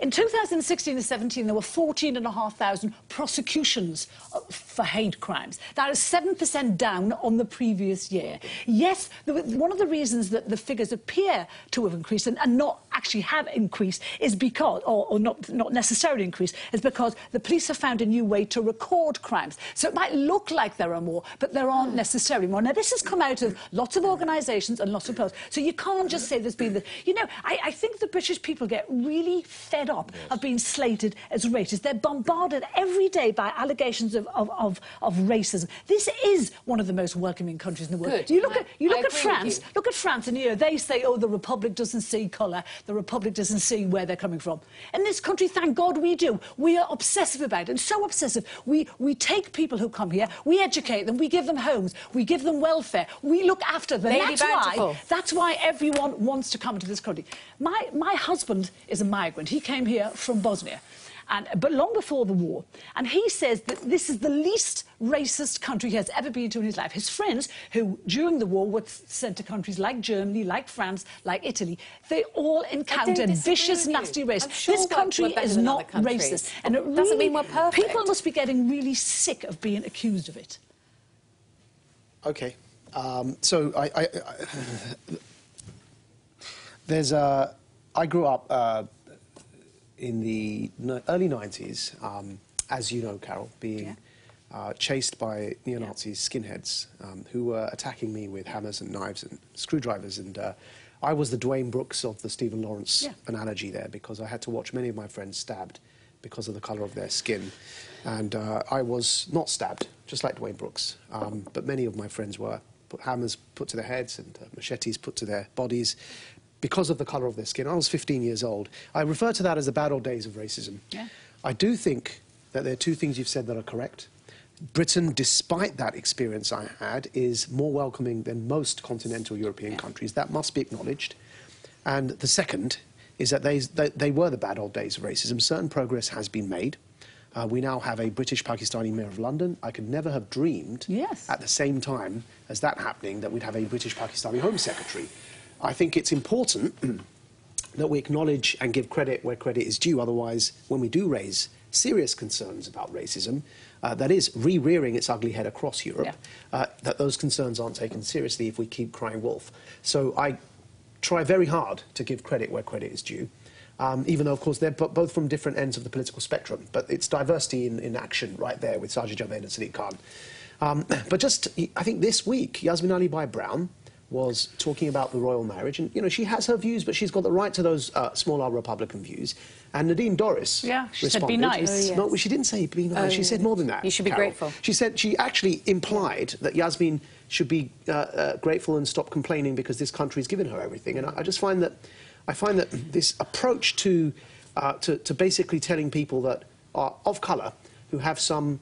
In 2016 and 17, there were 14,500 prosecutions uh, for hate crimes. That is 7% down on the previous year. Yes, one of the reasons that the figures appear to have increased and, and not actually have increased is because, or, or not, not necessarily increased, is because the police have found a new way to record crimes. So it might look like there are more, but there aren't necessarily more. Now, this has come out of lots of organisations and lots of polls. So you can't just say there's been the... You know, I, I think the British people get really fed up yes. of being slated as racist. They're bombarded every day by allegations of, of, of, of racism. This is one of the most welcoming countries in the world. Good. You look I, at you look I at France. Look at France, and you know they say, "Oh, the Republic doesn't see colour. The Republic doesn't see where they're coming from." In this country, thank God we do. We are obsessive about it, and so obsessive. We we take people who come here, we educate them, we give them homes, we give them welfare, we look after them. Lady that's Bountiful. why. That's why everyone wants to come to this country. My my husband is a migrant. He came here from Bosnia and, but long before the war. And he says that this is the least racist country he has ever been to in his life. His friends, who during the war were sent to countries like Germany, like France, like Italy, they all encountered vicious, nasty racism. Sure this country is not racist. And it really, doesn't mean we're perfect. People must be getting really sick of being accused of it. Okay. Um, so I, I, I, there's a. I grew up uh, in the early 90s, um, as you know, Carol, being yeah. uh, chased by neo-Nazis, skinheads, um, who were attacking me with hammers and knives and screwdrivers. And uh, I was the Duwayne Brooks of the Stephen Lawrence yeah. analogy there because I had to watch many of my friends stabbed because of the colour of their skin. And uh, I was not stabbed, just like Duwayne Brooks, um, but many of my friends were. Put hammers put to their heads and uh, machetes put to their bodies because of the colour of their skin. I was 15 years old. I refer to that as the bad old days of racism. Yeah. I do think that there are two things you've said that are correct. Britain, despite that experience I had, is more welcoming than most continental European yeah. countries. That must be acknowledged. And the second is that they, they, they, were the bad old days of racism. Certain progress has been made. Uh, we now have a British Pakistani mayor of London. I could never have dreamed yes. at the same time as that happening that we'd have a British Pakistani Home Secretary. I think it's important that we acknowledge and give credit where credit is due. Otherwise, when we do raise serious concerns about racism, uh, that is re-rearing its ugly head across Europe, yeah. uh, that those concerns aren't taken seriously if we keep crying wolf. So I try very hard to give credit where credit is due. Um, even though, of course, they're both from different ends of the political spectrum. But it's diversity in, in action right there with Sajid Javid and Sadiq Khan. Um, but just, I think this week, Yasmin Alibhai-Brown, was talking about the royal marriage. And, you know, she has her views, but she's got the right to those uh, small R Republican views. And Nadine Dorries yeah, she responded. said be nice. Oh, yes. No, she didn't say be nice. Oh, she said more than that. You should be Carol. grateful. She said she actually implied that Yasmin should be uh, uh, grateful and stop complaining because this country has given her everything. And I, I just find that I find that this approach to, uh, to, to basically telling people that are of colour who have some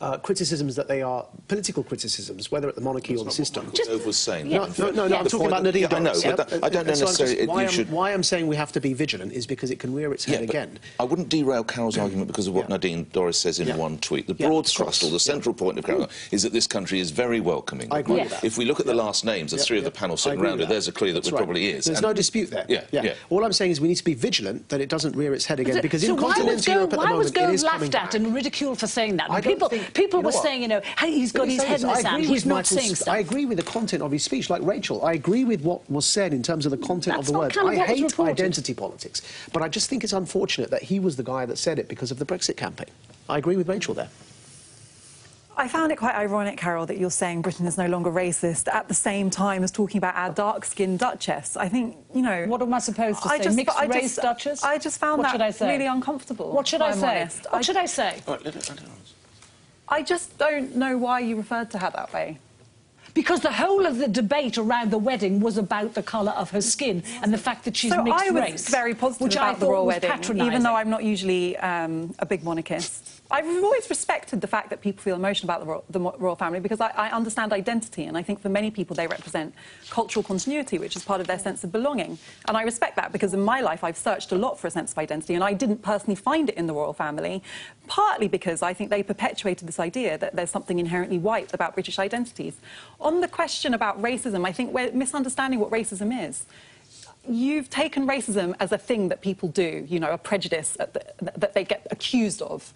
uh, criticisms that they are political criticisms, whether at the monarchy That's or the system. What Just, was saying. Yeah. No, no, no, yeah. I'm talking about Nadine yeah, I know, but that, I don't know necessarily. why, I'm, should... why I'm saying we have to be vigilant is because it can rear its head yeah, again. I wouldn't derail Carol's argument because of what Nadine Dorries says in one tweet. The broad thrust, or the central point of Carol, is that this country is very welcoming. I agree. If we look at the last names, there's three of the panel sitting around it, there's a clue that it probably is. There's no dispute there. Yeah, yeah. All I'm saying is we need to be vigilant that it doesn't rear its head again because in continental Europe at the moment it is coming back. laughed at and ridiculed for saying that? People, people were saying, you know, hey, he's got his head in the sand. He's not saying stuff. I agree with the content of his speech, like Rachel. I agree with what was said in terms of the content That's of the words. Kind of I hate identity politics, but I just think it's unfortunate that he was the guy that said it because of the Brexit campaign. I agree with Rachel there. I found it quite ironic, Carol, that you're saying Britain is no longer racist at the same time as talking about our dark-skinned Duchess. I think, you know... What am I supposed to say? I just, Mixed I race just, Duchess? I just found what that really uncomfortable. What should I say? Honest. What I, should I say? I just don't know why you referred to her that way. Because the whole of the debate around the wedding was about the colour of her skin and the fact that she's so mixed I was race, very positive which about I the royal wedding, even though I'm I'm not usually um, a big monarchist. I've always respected the fact that people feel emotional about the royal, the royal family because I, I, understand identity, and I think for many people they represent cultural continuity, which is part of their sense of belonging. And I respect that because in my life I've searched a lot for a sense of identity, and I didn't personally find it in the royal family, partly because I think they perpetuated this idea that there's something inherently white about British identities. On the question about racism, I think we're misunderstanding what racism is you've taken racism as a thing that people do, you know, a prejudice that they get accused of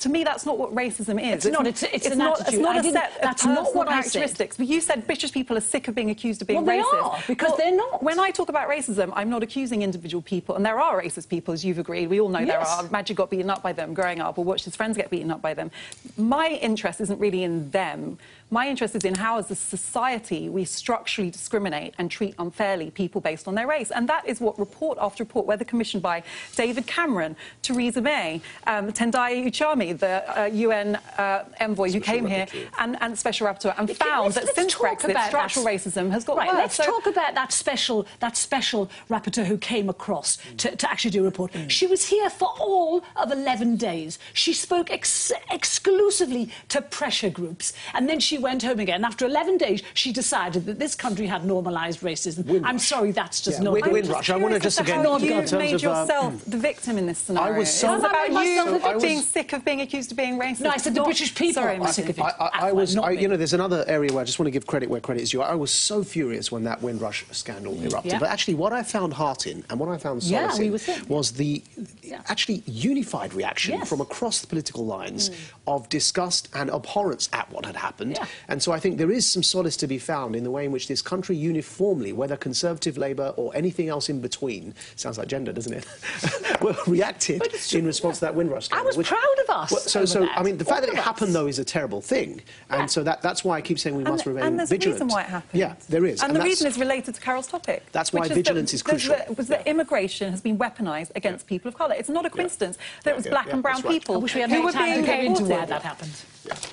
To me, that's not what racism is. It's not, it's- it's an not, attitude. It's not I a set of that's not what I said. characteristics. But you said British people are sick of being accused of being Well, they racist. are, because they're not. When I talk about racism, I'm not accusing individual people, and there are racist people, as you've agreed. We all know there are. Maajid got beaten up by them growing up, or watched his friends get beaten up by them. My interest isn't really in them. My interest is in how, as a society, we structurally discriminate and treat unfairly people based on their race. And that is what report after report, whether commissioned by David Cameron, Theresa May, um, Tendayi Achiume, the uh, UN uh, envoy who came here, and, and Special Rapporteur, and found that Let's- let's since Brexit, about structural that. racism has got right, worse. Let's So- talk about that special that special rapporteur who came across to, to actually do a report. Mm. She was here for all of 11 days. She spoke ex- exclusively to pressure groups, and then she went home again. After 11 days, she decided that this country had normalised racism. I'm sorry, that's just Yeah, not. Wind- I'm Windrush. I wanna curious just as again- how in you terms made of, uh, yourself the victim in this scenario. I was so- It's I about you myself the was- being sick of being accused of being racist. No, I said the Not- British people Sorry, are Martin. sick of it. I, I, I was, Not I, you know, there's another area where I just want to give credit where credit is due. I was so furious when that Windrush scandal erupted. Yeah. But actually, what I found heart in and what I found Yeah, solace we in was the Yeah. actually unified reaction Yes. from across the political lines of disgust and abhorrence at what had happened. Yeah. And so I think there is some solace to be found in the way in which this country uniformly, whether Conservative, Labour, or anything else in between, sounds like gender, doesn't it? well, reacted in true, response to that Windrush I was which- proud of us Well, so, over so that. I mean, the fact All that it us. happened though is a terrible thing, and Yeah. so that, that's why I keep saying we must and, remain and there's vigilant. a reason why it happened. Yeah, there is. And, the reason is related to Carol's topic. That's which why that vigilance is there's crucial. the- was that immigration has been weaponised against people of colour. It's not a coincidence that it was yeah, black yeah, and brown that's right. people I wish we had who more were time being to go into why deported. that happened.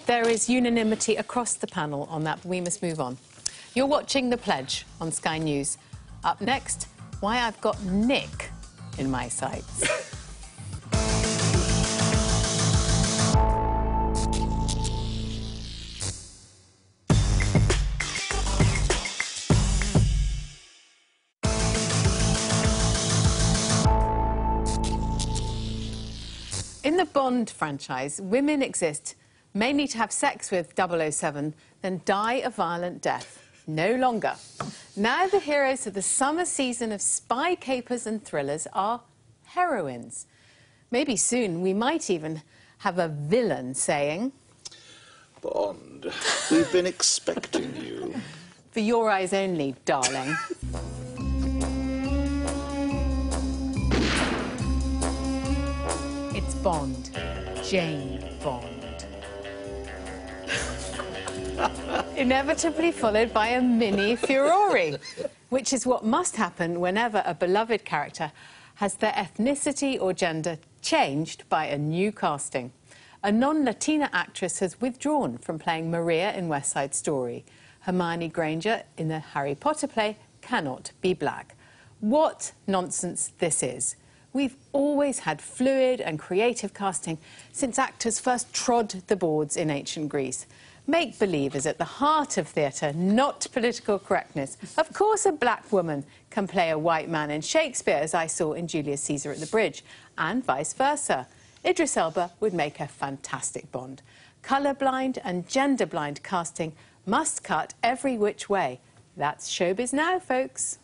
There is unanimity across the panel on that, but we must move on. You're watching The Pledge on Sky News. Up next, why I've got Nick in my sights. In the Bond franchise, women exist mainly to have sex with 007, then die a violent death. No longer. Now the heroes of the summer season of spy capers and thrillers are heroines. Maybe soon we might even have a villain saying, Bond, we've been expecting you. For your eyes only, darling. it's Bond. Jane Bond. Inevitably followed by a mini furore, which is what must happen whenever a beloved character has their ethnicity or gender changed by a new casting. A non Latina actress has withdrawn from playing Maria in West Side Story. Hermione Granger in the Harry Potter play cannot be black. What nonsense this is. We've always had fluid and creative casting since actors first trod the boards in ancient Greece. Make believe is at the heart of theatre, not political correctness. Of course, a black woman can play a white man in Shakespeare, as I saw in Julius Caesar at the Bridge, and vice versa. Idris Elba would make a fantastic Bond. Colourblind and gender-blind casting must cut every which way. That's showbiz now, folks.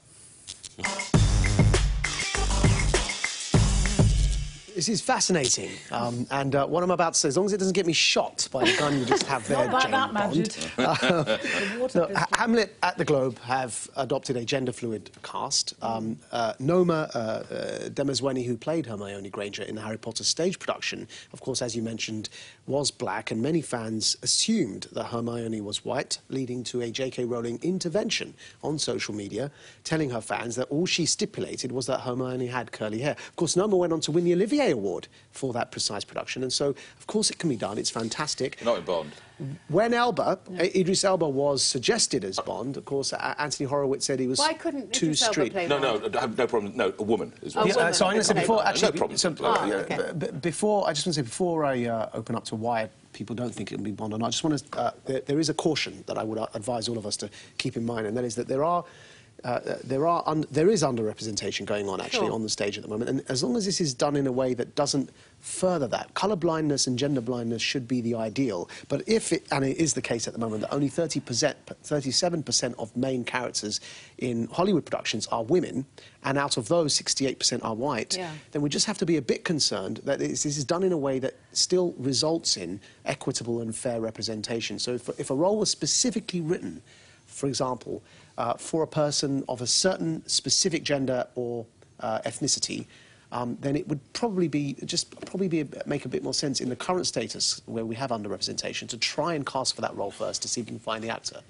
This is fascinating. Um, and uh, what I'm about to say, as long as it doesn't get me shot by the gun you just have there, Not by Jane that, Bond. Maajid. No, Hamlet at the Globe have adopted a gender fluid cast. Um, uh, Noma uh, uh, Dumezweni, who played Hermione Granger in the Harry Potter stage production, of course, as you mentioned, was black, and many fans assumed that Hermione was white, leading to a J.K. Rowling intervention on social media, telling her fans that all she stipulated was that Hermione had curly hair. Of course, Noma went on to win the Olivier Award for that precise production, and so, of course, it can be done. It's fantastic. Not in Bond. When Elba, uh, Idris Elba was suggested as Bond, of course, Anthony Horowitz said he was Why couldn't too Idris Elba street. play No, no, I have no problem. No, a woman is A what Yeah, I'm uh, woman so I'm going to say Okay. before, No actually, problem. so, Ah, uh, okay. b- b- before I just want to say before I uh, open up to why people don't think it can be Bond or not, I just want to. Uh, there, there is a caution that I would advise all of us to keep in mind, and that is that there are uh, there are un- there is underrepresentation going on actually Sure. on the stage at the moment, and as long as this is done in a way that doesn't further that, colour blindness and gender blindness should be the ideal. But if it, and it is the case at the moment that only 30 percent, 37 percent of main characters in Hollywood productions are women, and out of those 68 percent are white, Yeah. then we just have to be a bit concerned that this, this is done in a way that still results in equitable and fair representation. So if, if a role was specifically written for example, uh, for a person of a certain specific gender or uh, ethnicity, um, then it would probably be just probably be make a bit more sense in the current status where we have underrepresentation to try and cast for that role first to see if you can find the actor.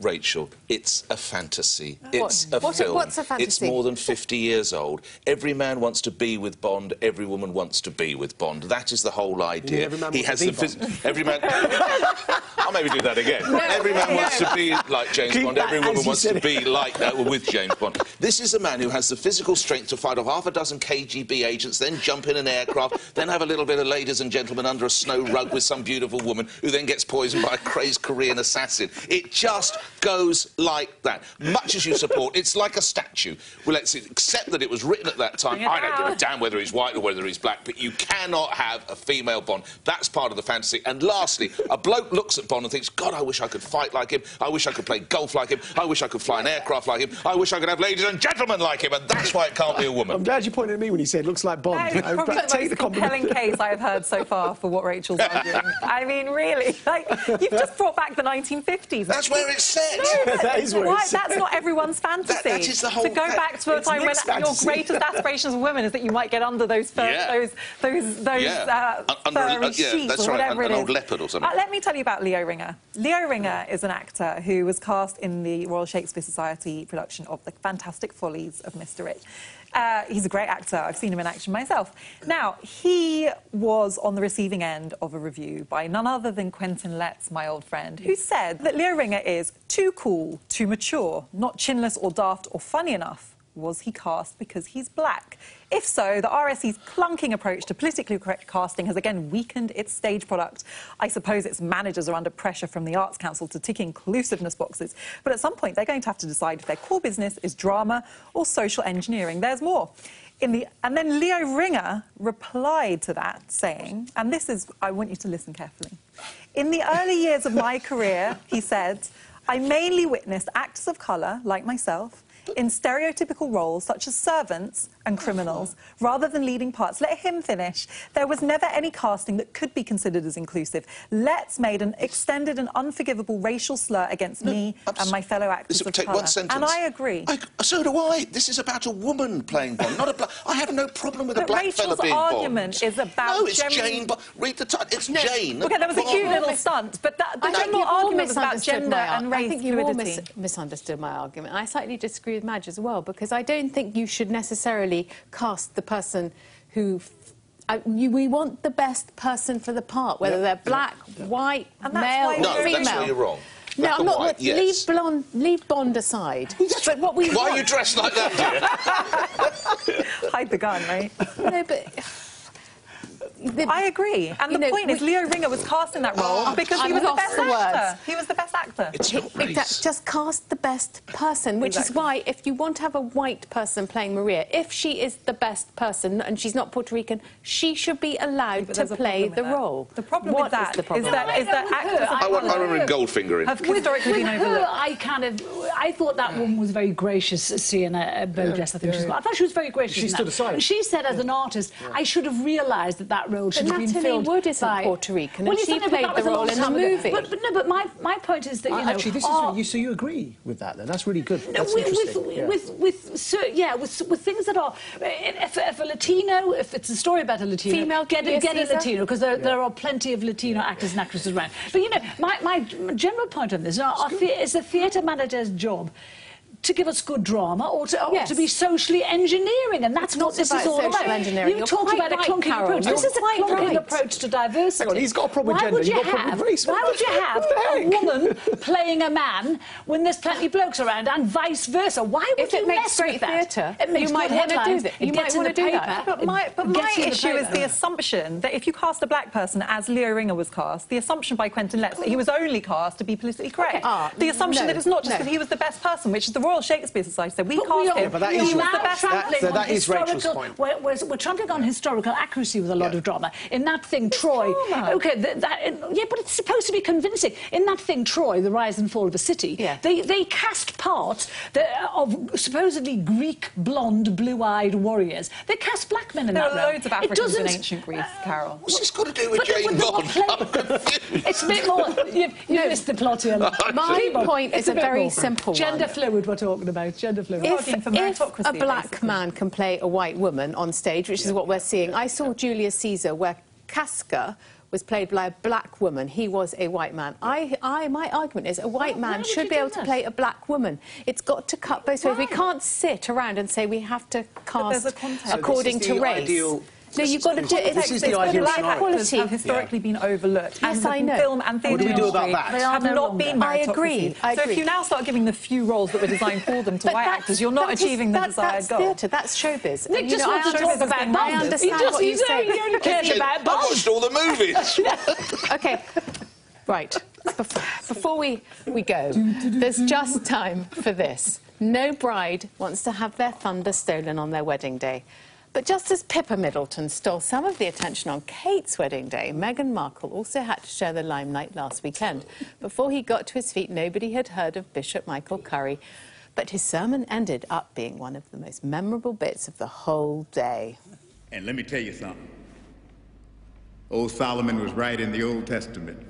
Rachel, it's a fantasy. It's a What- film. what's a fantasy? It's more than 50 years old. Every man wants to be with Bond. Every woman wants to be with Bond. That is the whole idea. every man he wants has to the be phys- every man. I'll maybe do that again. every man wants to be like James Keep Bond. Every woman wants to be like that with James Bond. This is a man who has the physical strength to fight off half a dozen KGB agents, then jump in an aircraft, then have a little bit of ladies and gentlemen under a snow rug with some beautiful woman who then gets poisoned by a crazed Korean assassin. It just goes like that. Much as you support, it's like a statue. Well, let's accept that it was written at that time. Bring I don't give a down. damn whether he's white or whether he's black, but you cannot have a female Bond. That's part of the fantasy. And lastly, a bloke looks at Bond and thinks, God, I wish I could fight like him. I wish I could play golf like him. I wish I could fly an aircraft like him. I wish I could have ladies and gentlemen like him. And that's why it can't be a woman. I'm glad you pointed at me when you said looks like Bond. That is I- probably the take most the compelling case I've heard so far for what Rachel's arguing. I mean, really, like you've just brought back the 1950s. That's where it's set. No, That is That's not everyone's fantasy. that is the whole To go back to a time when your greatest aspirations as a woman is that you might get under those fur, Yeah. those those those Yeah. uh, under furry uh, sheets that's or right, whatever an- it an old leopard or something. Uh, let me tell you about Leo Wringer. Leo Wringer is an actor who was cast in the Royal Shakespeare Society production of The Fantastic Follies of Mr. Rich. Uh, he's a great actor. I've seen him in action myself. Now, he was on the receiving end of a review by none other than Quentin Letts, my old friend, who said that Leo Wringer is too cool, too mature, not chinless or daft or funny enough. Was he cast because he's black? If so, the RSC's clunking approach to politically correct casting has again weakened its stage product. I suppose its managers are under pressure from the Arts Council to tick inclusiveness boxes, but at some point they're going to have to decide if their core business is drama or social engineering. There's more. In the, and then Leo Wringer replied to that, saying, and this is, I want you to listen carefully. In the early years of my career, he said, I mainly witnessed actors of colour, like myself, in stereotypical roles such as servants and criminals, rather than leading parts. Let him finish. There was never any casting that could be considered as inclusive. Let's made an extended and unforgivable racial slur against me and my fellow actors Listen, of take colour. one sentence. And I agree. I, so do I. This is about a woman playing Bond, not a black. I have no problem with a But black Rachel's fella being argument Bond. is about No, it's generally- Jane. But read the title. It's Jane. Okay, there was a cute little stunt, but that, the I general argument was about gender ar- and race I think you've all mis- misunderstood my argument. I slightly disagree with Madge as well because I don't think you should necessarily cast the person who. f- Uh, you, we want the best person for the part, whether they're black, white, And male, why or No, we're- female. that's where you're wrong. No, I'm not. white, yes. Leave blonde, leave Bond aside. but what we Why want, are you dressed like that. Hide the gun, right? no, but the- I agree. And the know, point is, Leo Wringer was cast in that role Oh, because he was the best the words. actor. He was the best actor. It's not Exact- race. Just cast the best person, which Exactly. is why if you want to have a white person playing Maria, if she is the best person and she's not Puerto Rican, she should be allowed But to play the that. role. The problem What with that is the problem? is that, is that No, actors I, want, I remember Goldfinger. In. have historically with been her, overlooked. I kind of, I thought that woman was very gracious, Sierra uh, Boggess, I think she's called. I thought she was very gracious. She stood aside. And she said, as an artist, I should have realised that that role should have been Natalie filled Wood isn't by... Puerto Rican, Well, yes, she I know, but played the role in the movie. But, but no, but my, my point is that, you Uh, know... Actually, this is our- really, you, so you agree with that then? That's really good. no, That's with, interesting. with, yeah. with, with, so, yeah, with, with things that are, if, if a Latino, if it's a story about a Latino, Female get, a- get a Latino, because there, there are plenty of Latino actors and actresses around. But you know, my, my general point on this, our, our is the theatre manager's job to give us good drama or to, or Yes. to be socially engineering, and that's It's not what this is all about. engineering. You You're talked quite about a right, clunking Carol. approach. You're This is a clunking right. approach to diversity. Hang on, he's got a problem with Why gender, would you you've got a problem with race. Why would you have a woman playing a man when there's plenty of blokes around, and vice versa? Why would If you mess with that? theatre, It makes you might wanna do headlines, that. You might wanna do that. But my, but my in the issue is the assumption that if you cast a black person as Leo Wringer was cast, the assumption by Quentin Letts that he was only cast to be politically correct. Ah, the assumption no, that it's not just no. because he was the best person, which is the Royal Royal Shakespeare Society said we But cast we are, him. but that he is was right. the now best trampling That- so on that is Rachel's historical- point. We're, we're, we're trampling on historical accuracy with a lot Yeah. of drama. In that thing, Troy. drama. Okay, th- that, yeah, but it's supposed to be convincing. In that thing, Troy, the rise and fall of a city. Yeah. They they cast parts of supposedly Greek blonde, blue-eyed warriors. They cast black men in There that are realm. loads of Africans in ancient Greece, uh, Carol. What's this got to do with But- but Jane Bond? playing- I'm confused. It's a bit more. You, you missed the plot here. My point It's is a bit very more. simple Gender one. fluid we're talking about. Gender fluid. If- if, Arguing for if meritocracy, a black basically. man can play a white woman on stage, which is what we're seeing, I saw Julius Caesar where Casca was played by a black woman. He was a white man. I, I, my argument is a white Why- man should be do able to play a black woman. It's got to cut both ways. We can't sit around and say we have to cast a context. So this according is to the race. Ideal- no, you've got to do it. This is the It's ideal black scenario. actors Quality. have historically been overlooked. Yes, and I know. film and theatre What do we do about that? They have no not been I agree, I so agree. if you now start giving the few roles that were designed for them to white actors, you're not achieving the that- desired that's theatre, that's showbiz. Nick just know, I wants to talk about I Bond. He understand what you you know, say. he only cares Jane, about I've watched all the movies. Okay, right. Before we, we go, there's just time for this. No bride wants to have their thunder stolen on their wedding day. But just as Pippa Middleton stole some of the attention on Kate's wedding day, Meghan Markle also had to share the limelight last weekend. Before he got to his feet, nobody had heard of Bishop Michael Curry. But his sermon ended up being one of the most memorable bits of the whole day. And let me tell you something. Old Solomon was right in the Old Testament.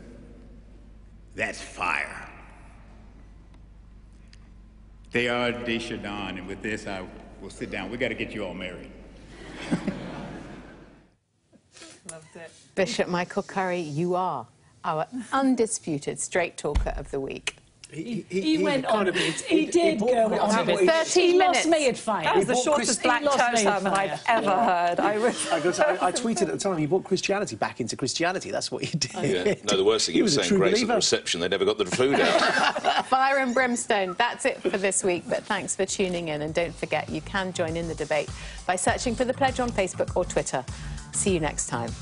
That's fire. They are Deshadan, and with this, I will sit down. We got to get you all married. Loved it. Bishop Michael Curry, you are our undisputed straight talker of the week. He, he went on a of- bit. He he did go on a I'll bit. tell you what, he- He lost me at fire. That was the shortest Chris- black he lost church sermon. I've ever heard. I was. I, goes- I, I tweeted at the time he brought Christianity back into Christianity. That's what he did. Yeah. No, the worst thing he, was, a saying, true Grace, at the reception, they never got the food out. Fire and brimstone. That's it for this week, but thanks for tuning in. And don't forget, you can join in the debate by searching for The Pledge on Facebook or Twitter. See you next time.